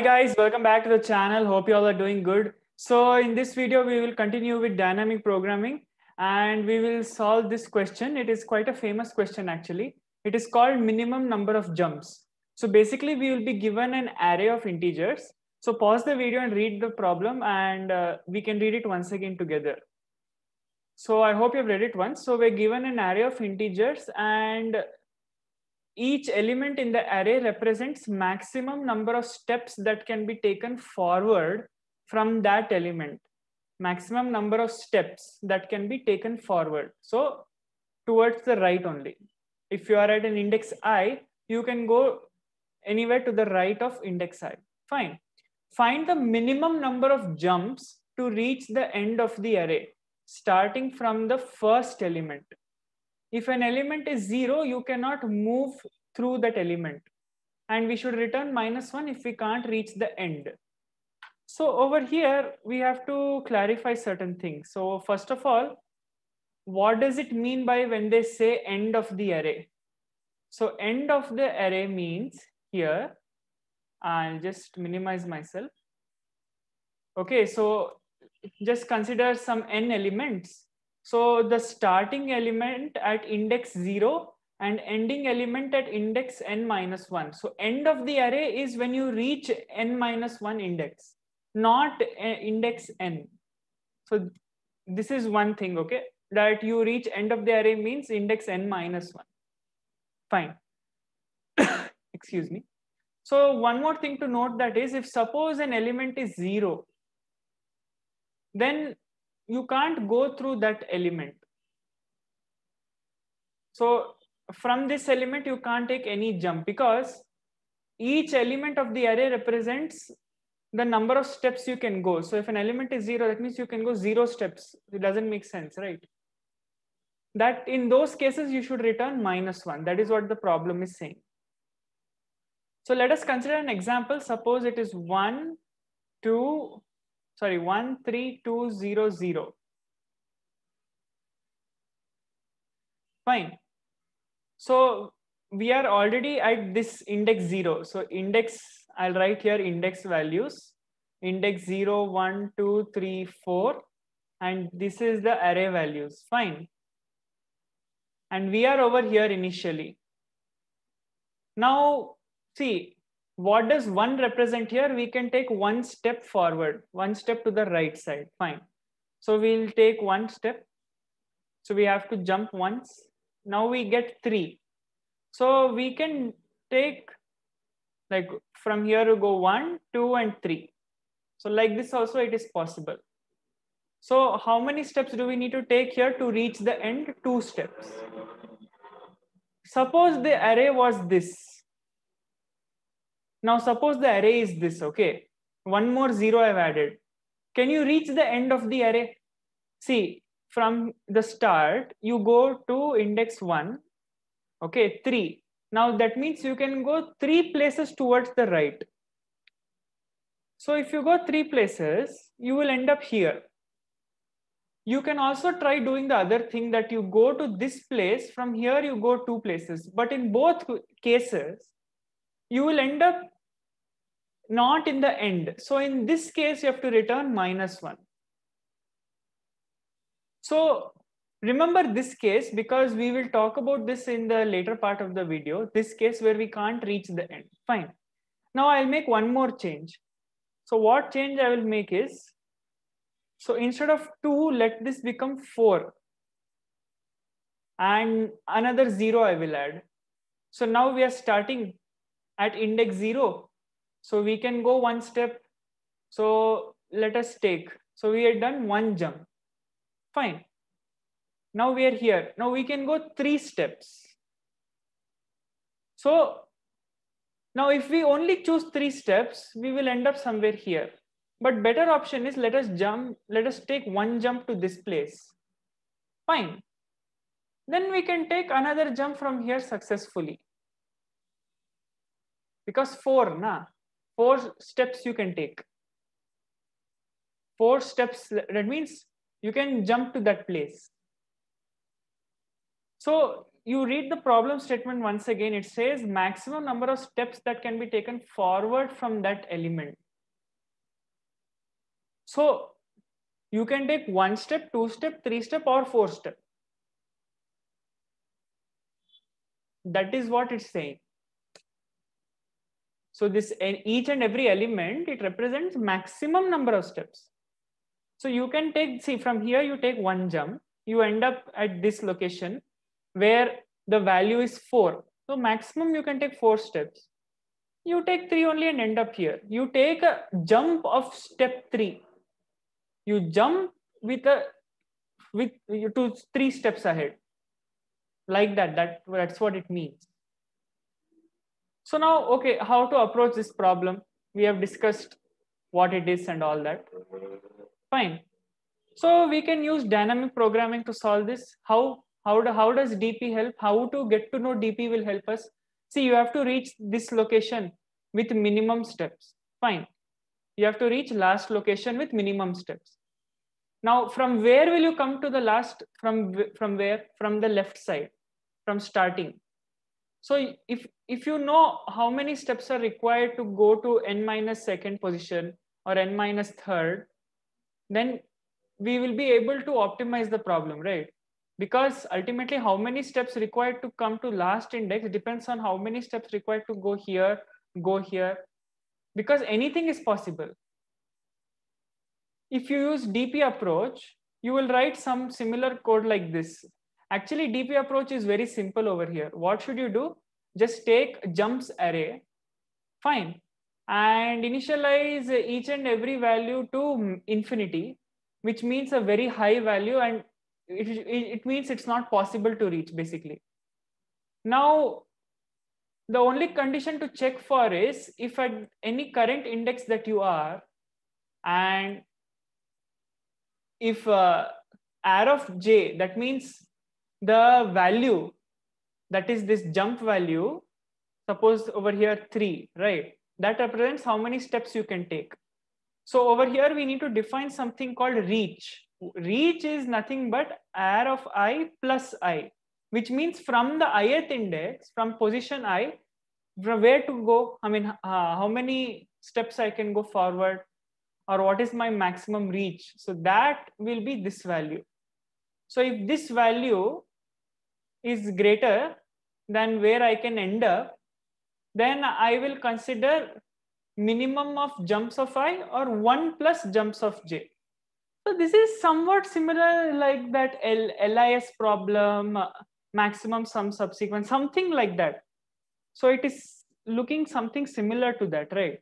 Hi guys, welcome back to the channel. Hope you all are doing good. So in this video, we will continue with dynamic programming and we will solve this question. It is quite a famous question actually. It is called minimum number of jumps. So basically we will be given an array of integers. So pause the video and read the problem and uh, we can read it once again together. So I hope you've read it once. So we're given an array of integers and each element in the array represents maximum number of steps that can be taken forward from that element. Maximum number of steps that can be taken forward. So towards the right only. If you are at an index i you can go anywhere to the right of index i. Fine. Find the minimum number of jumps to reach the end of the array starting from the first element if an element is zero, you cannot move through that element. And we should return minus one if we can't reach the end. So over here, we have to clarify certain things. So first of all, what does it mean by when they say end of the array? So end of the array means here, I'll just minimize myself. Okay, so just consider some n elements so the starting element at index 0 and ending element at index n minus 1. So end of the array is when you reach n minus 1 index, not eh, index n. So this is one thing, okay? That you reach end of the array means index n minus 1. Fine. Excuse me. So one more thing to note that is if suppose an element is 0, then you can't go through that element. So from this element, you can't take any jump because each element of the array represents the number of steps you can go. So if an element is zero, that means you can go zero steps. It doesn't make sense, right? That in those cases, you should return minus one. That is what the problem is saying. So let us consider an example. Suppose it is one, two, sorry, 13200. Fine. So we are already at this index 0. So index, I'll write here index values. Index 0, 1, 2, 3, 4. And this is the array values. Fine. And we are over here initially. Now, see, what does one represent here? We can take one step forward, one step to the right side. Fine. So we'll take one step. So we have to jump once. Now we get three. So we can take like from here to go one, two, and three. So like this also it is possible. So how many steps do we need to take here to reach the end? Two steps. Suppose the array was this now suppose the array is this, okay? One more zero I've added. Can you reach the end of the array? See, from the start, you go to index one, okay, three. Now that means you can go three places towards the right. So if you go three places, you will end up here. You can also try doing the other thing that you go to this place, from here you go two places. But in both cases, you will end up not in the end. So in this case, you have to return minus one. So remember this case because we will talk about this in the later part of the video, this case where we can't reach the end. Fine. Now I'll make one more change. So what change I will make is, so instead of two, let this become four. And another zero I will add. So now we are starting at index zero. So we can go one step. So let us take. So we had done one jump. Fine. Now we are here. Now we can go three steps. So now if we only choose three steps, we will end up somewhere here. But better option is let us jump, let us take one jump to this place. Fine. Then we can take another jump from here successfully because four na four steps you can take four steps that means you can jump to that place so you read the problem statement once again, it says maximum number of steps that can be taken forward from that element. So you can take one step, two step, three step or four step. That is what it's saying. So this each and every element, it represents maximum number of steps. So you can take, see from here, you take one jump, you end up at this location where the value is four. So maximum you can take four steps. You take three only and end up here. You take a jump of step three. You jump with a with two three steps ahead. Like that. That that's what it means. So now, okay, how to approach this problem? We have discussed what it is and all that. Fine. So we can use dynamic programming to solve this. How how, do, how does DP help? How to get to know DP will help us. See, you have to reach this location with minimum steps. Fine. You have to reach last location with minimum steps. Now, from where will you come to the last? From, from where? From the left side, from starting. So if, if you know how many steps are required to go to n minus second position or n minus third, then we will be able to optimize the problem, right? because ultimately how many steps required to come to last index depends on how many steps required to go here, go here, because anything is possible. If you use DP approach, you will write some similar code like this. Actually, DP approach is very simple over here. What should you do? Just take jumps array, fine, and initialize each and every value to infinity, which means a very high value and it, it means it's not possible to reach basically. Now, the only condition to check for is if at any current index that you are and if uh, r of j, that means the value that is this jump value, suppose over here three, right? That represents how many steps you can take. So over here, we need to define something called reach reach is nothing but r of i plus i, which means from the ith index, from position i, from where to go, I mean, uh, how many steps I can go forward or what is my maximum reach. So that will be this value. So if this value is greater than where I can end up, then I will consider minimum of jumps of i or 1 plus jumps of j. So this is somewhat similar like that L LIS problem, maximum sum subsequent, something like that. So it is looking something similar to that, right?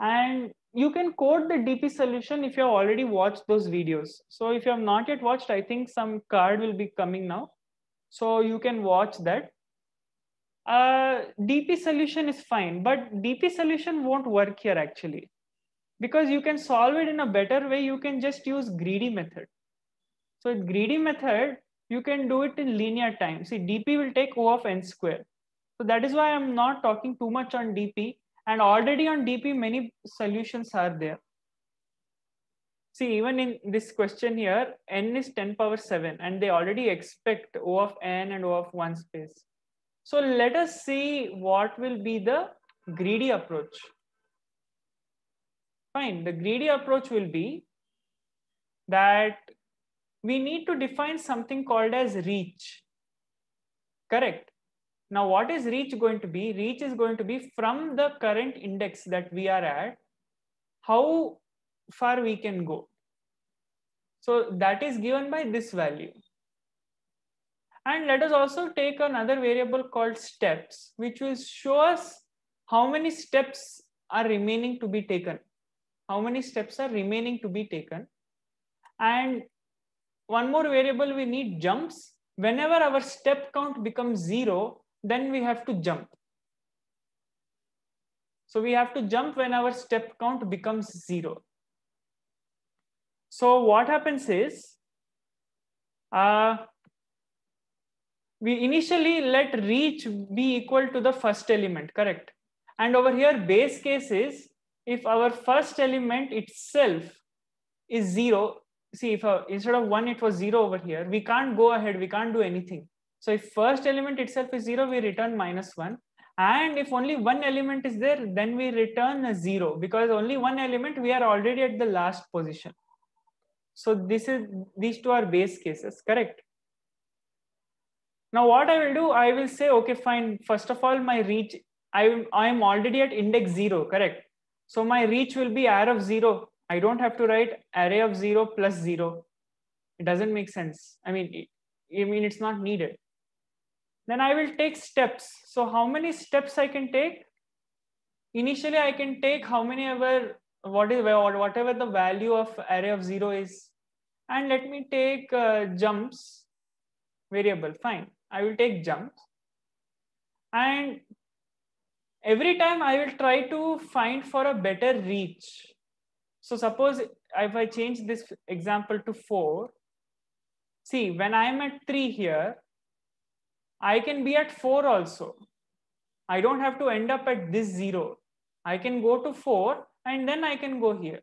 And you can code the DP solution if you have already watched those videos. So if you have not yet watched, I think some card will be coming now. So you can watch that. Uh, DP solution is fine, but DP solution won't work here actually. Because you can solve it in a better way. You can just use greedy method. So greedy method you can do it in linear time. See dp will take o of n square. So that is why i'm not talking too much on dp and already on dp many solutions are there see even in this question here n is 10 power 7 and they already expect o of n and o of 1 space so let us see what will be the greedy approach Fine, the greedy approach will be that we need to define something called as reach. Correct. Now, what is reach going to be? Reach is going to be from the current index that we are at, how far we can go. So that is given by this value. And let us also take another variable called steps, which will show us how many steps are remaining to be taken how many steps are remaining to be taken. And one more variable, we need jumps. Whenever our step count becomes zero, then we have to jump. So we have to jump when our step count becomes zero. So what happens is, uh, we initially let reach be equal to the first element, correct? And over here, base case is if our first element itself is zero, see if uh, instead of one, it was zero over here, we can't go ahead, we can't do anything. So if first element itself is zero, we return minus one. And if only one element is there, then we return a zero because only one element, we are already at the last position. So this is, these two are base cases, correct? Now what I will do, I will say, okay, fine. First of all, my reach, I, I am already at index zero, correct? So my reach will be array of zero. I don't have to write array of zero plus zero. It doesn't make sense. I mean, I mean, it's not needed. Then I will take steps. So how many steps I can take? Initially, I can take how many ever, what is, whatever the value of array of zero is. And let me take uh, jumps variable, fine. I will take jumps. And every time I will try to find for a better reach. So suppose if I change this example to four, see when I'm at three here, I can be at four also. I don't have to end up at this zero. I can go to four and then I can go here.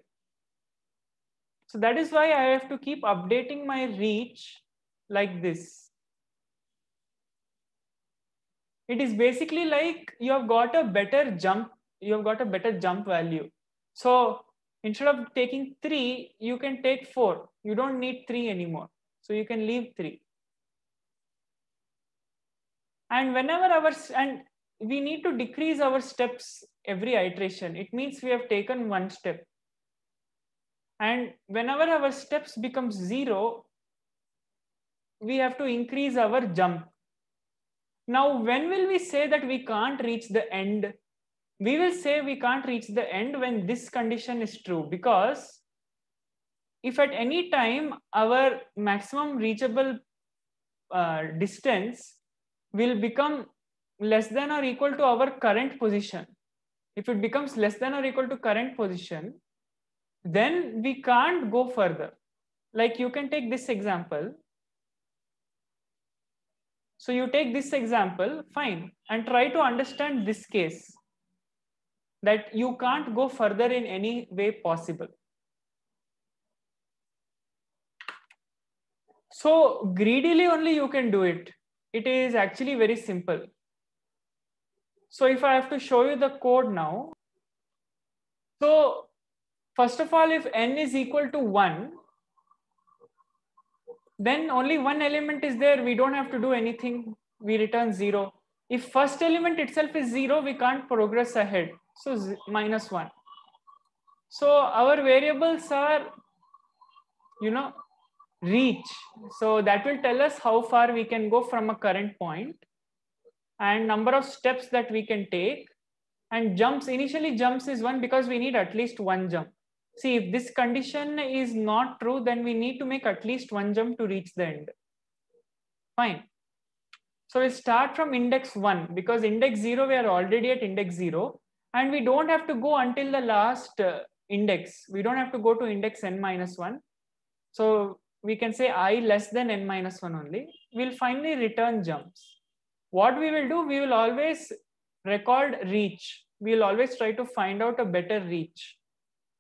So that is why I have to keep updating my reach like this. it is basically like you have got a better jump you have got a better jump value so instead of taking 3 you can take 4 you don't need 3 anymore so you can leave 3 and whenever our and we need to decrease our steps every iteration it means we have taken one step and whenever our steps becomes zero we have to increase our jump now, when will we say that we can't reach the end? We will say we can't reach the end when this condition is true because if at any time our maximum reachable uh, distance will become less than or equal to our current position. If it becomes less than or equal to current position, then we can't go further. Like you can take this example. So you take this example, fine, and try to understand this case that you can't go further in any way possible. So greedily only you can do it. It is actually very simple. So if I have to show you the code now, so first of all, if n is equal to 1, then only one element is there. We don't have to do anything. We return zero. If first element itself is zero, we can't progress ahead. So minus one. So our variables are, you know, reach. So that will tell us how far we can go from a current point and number of steps that we can take and jumps initially jumps is one because we need at least one jump see if this condition is not true, then we need to make at least one jump to reach the end. Fine. So we start from index one because index zero, we are already at index zero and we don't have to go until the last uh, index. We don't have to go to index n minus one. So we can say i less than n minus one only. We'll finally return jumps. What we will do, we will always record reach. We will always try to find out a better reach.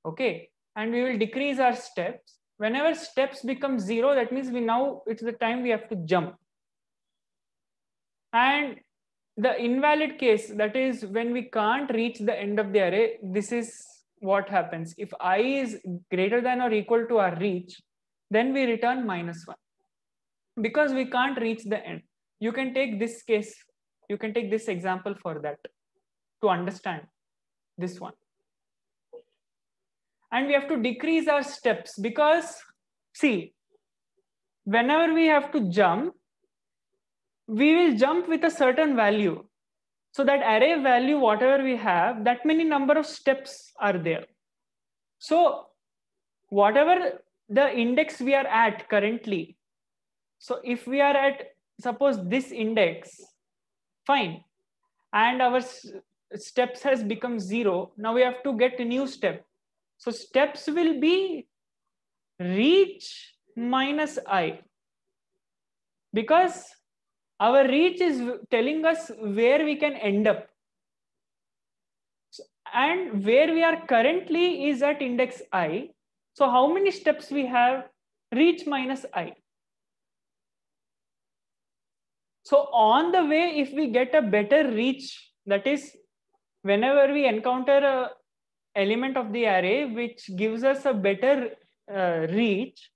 Okay? And we will decrease our steps. Whenever steps become zero that means we now it's the time we have to jump. And the invalid case that is when we can't reach the end of the array this is what happens. If i is greater than or equal to our reach then we return minus one. Because we can't reach the end you can take this case you can take this example for that to understand this one. And we have to decrease our steps because see whenever we have to jump we will jump with a certain value. So that array value whatever we have that many number of steps are there. So whatever the index we are at currently so if we are at suppose this index fine. And our steps has become zero. Now we have to get a new step. So steps will be reach minus i. Because our reach is telling us where we can end up. And where we are currently is at index i. So how many steps we have? Reach minus i So on the way, if we get a better reach, that is, whenever we encounter a element of the array which gives us a better uh, reach,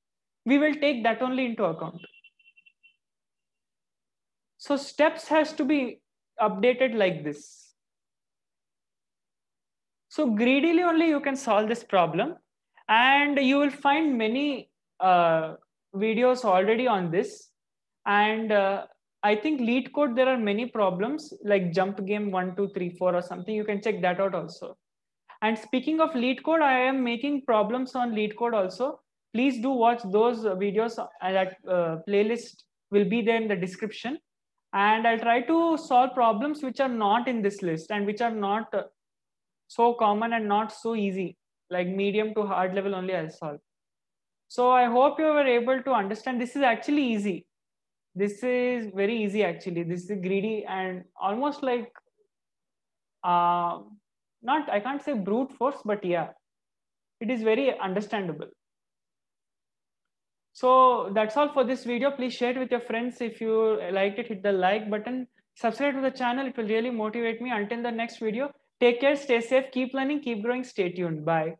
we will take that only into account. So steps has to be updated like this. So greedily only you can solve this problem and you will find many uh, videos already on this. And uh, I think LeetCode, there are many problems like jump game one, two, three, four or something. You can check that out also. And speaking of LeetCode, I am making problems on LeetCode also. Please do watch those videos. That uh, playlist will be there in the description. And I'll try to solve problems which are not in this list and which are not uh, so common and not so easy, like medium to hard level only I'll solve. So I hope you were able to understand this is actually easy. This is very easy actually. This is greedy and almost like uh, not i can't say brute force but yeah it is very understandable. So that's all for this video. Please share it with your friends. If you liked it hit the like button. Subscribe to the channel. It will really motivate me. Until the next video take care stay safe keep learning keep growing. Stay tuned. Bye